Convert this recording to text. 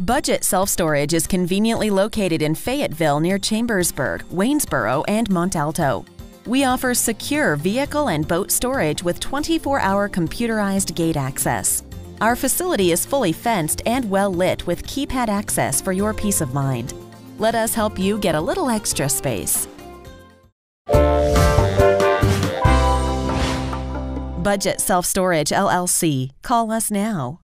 Budget Self Storage is conveniently located in Fayetteville near Chambersburg, Waynesboro, and Mont Alto. We offer secure vehicle and boat storage with 24 hour computerized gate access. Our facility is fully fenced and well lit with keypad access for your peace of mind. Let us help you get a little extra space. Budget Self Storage LLC. Call us now.